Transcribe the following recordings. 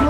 ทร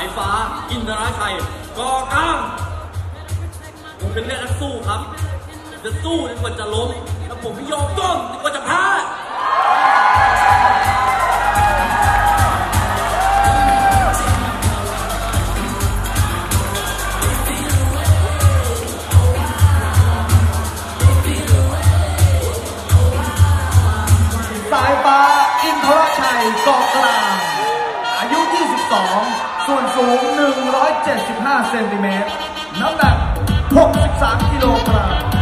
ายฟ้า อินทราชัยกอกลางผมเป็นเลนักสู้ครับ จะสู้จนกว่าจะล้มแล้วผมไม่ยอมก้มจนกว่าจะแพ้สายฟ้าอินทรชัยกาะกลาง อายุ 22 ส่วนสูง 175 เซนติเมตร น้ำหนัก 63 กิโลกรัม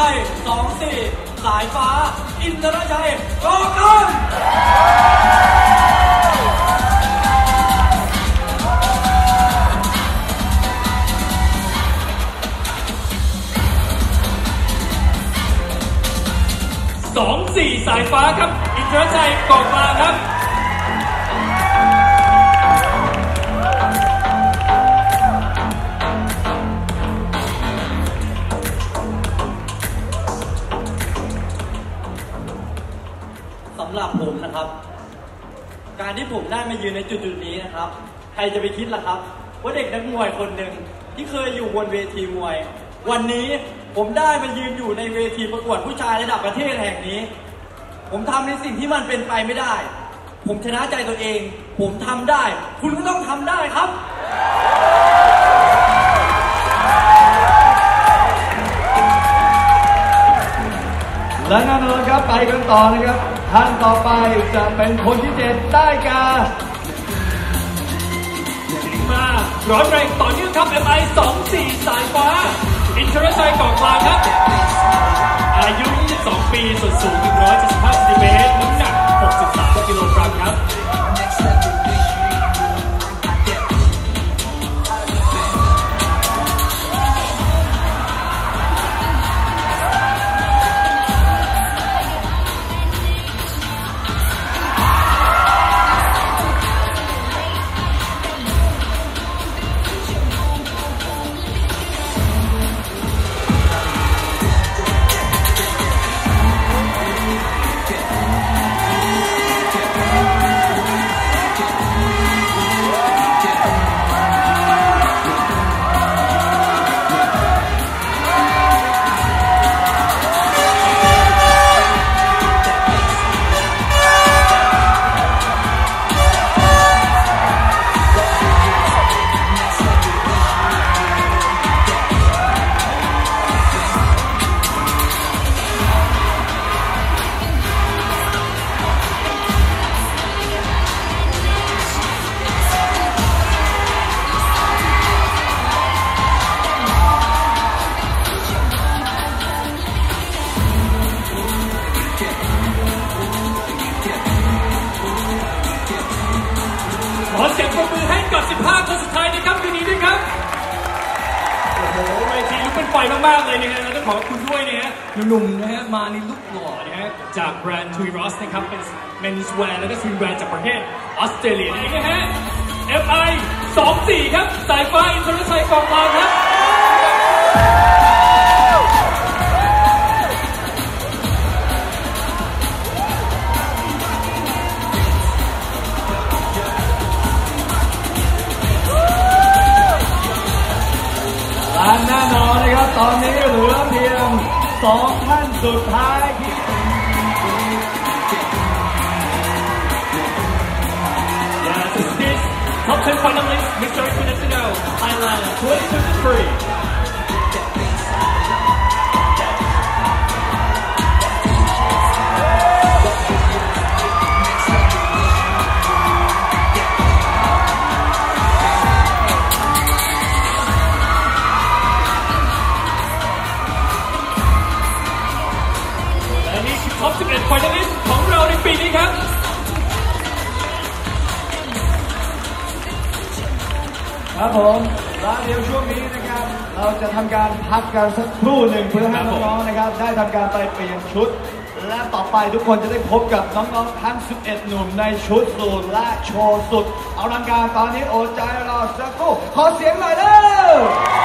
ไอสองสี่สายฟ้า อินทรชัยกอกลางสองสี่สายฟ้าครับ อินทรชัยกอกลางครับำหรับผมนะครับ การที่ผมได้มายืนในจุดๆนี้นะครับ ใครจะไปคิดล่ะครับ ว่าเด็กนักมวยคนหนึ่งที่เคยอยู่บนเวทีมวย วันนี้ผมได้มายืนอยู่ในเวทีประกวดผู้ชายระดับประเทศแห่งนี้ ผมทำในสิ่งที่มันเป็นไปไม่ได้ ผมชนะใจตัวเอง ผมทำได้ คุณก็ต้องทำได้ครับ และแน่นอนครับไปกันต่อนะครับท่านต่อไปจะเป็นคนที่เจ็ดได้แก่มาร้อนแรงต่อเนื่องครับ MI 2 4 สายฟ้า อินทรชัยก่อกลางครับ อายุ 22 ปีส่วนสูง มากเลยนะฮะเราจะขอบคุณด้วยนะฮะหนุ่มๆนะฮะมาในลุคหล่อนะฮะจากแบรนด์ทูรอสนะครับเป็น menswear แล้วก็ซีนแบรนด์จากประเทศออสเตรเลียนี่นะฮะ FI 24ครับสายฟ้าอินทรชัยกองกลางครับ สองท่านสุดท้ายที่ Yes, this is this top 10 finalist, Mr. International Thailand 2023. ครับผมแล้วเดี๋ยวช่วงนี้นะครับ เราจะทำการพักกันสักครู่หนึ่งเพื่อให้น้องๆนะครับ ได้ทำการไปเปลี่ยนชุด และต่อไปทุกคนจะได้พบกับน้องๆทั้ง 11 หนุ่มในชุดสูทและโชว์สุด เอาลังการตอนนี้โอใจรอสักครู่ขอเสียงหน่อยเด้อ